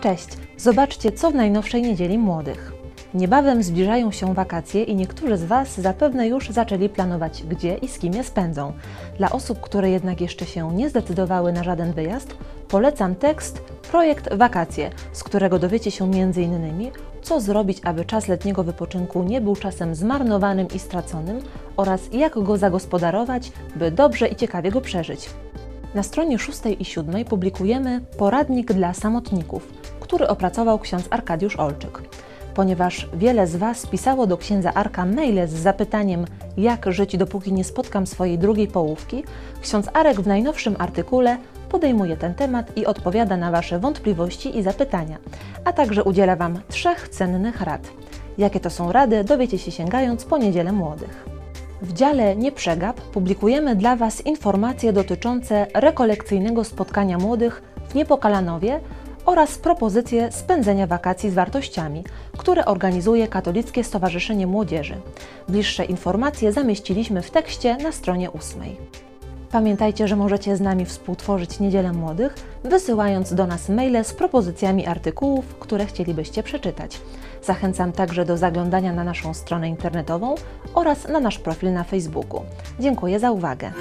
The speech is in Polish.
Cześć! Zobaczcie, co w najnowszej niedzieli młodych. Niebawem zbliżają się wakacje i niektórzy z Was zapewne już zaczęli planować, gdzie i z kim je spędzą. Dla osób, które jednak jeszcze się nie zdecydowały na żaden wyjazd, polecam tekst Projekt Wakacje, z którego dowiecie się m.in. co zrobić, aby czas letniego wypoczynku nie był czasem zmarnowanym i straconym oraz jak go zagospodarować, by dobrze i ciekawie go przeżyć. Na stronie 6 i 7 publikujemy poradnik dla samotników, który opracował ksiądz Arkadiusz Olczyk. Ponieważ wiele z Was pisało do księdza Arka maile z zapytaniem, jak żyć dopóki nie spotkam swojej drugiej połówki, ksiądz Arek w najnowszym artykule podejmuje ten temat i odpowiada na Wasze wątpliwości i zapytania, a także udziela Wam trzech cennych rad. Jakie to są rady, dowiecie się sięgając po Niedzielę Młodych. W dziale Nie przegap publikujemy dla Was informacje dotyczące rekolekcyjnego spotkania młodych w Niepokalanowie oraz propozycje spędzenia wakacji z wartościami, które organizuje Katolickie Stowarzyszenie Młodzieży. Bliższe informacje zamieściliśmy w tekście na stronie 8. Pamiętajcie, że możecie z nami współtworzyć Niedzielę Młodych, wysyłając do nas maile z propozycjami artykułów, które chcielibyście przeczytać. Zachęcam także do zaglądania na naszą stronę internetową oraz na nasz profil na Facebooku. Dziękuję za uwagę.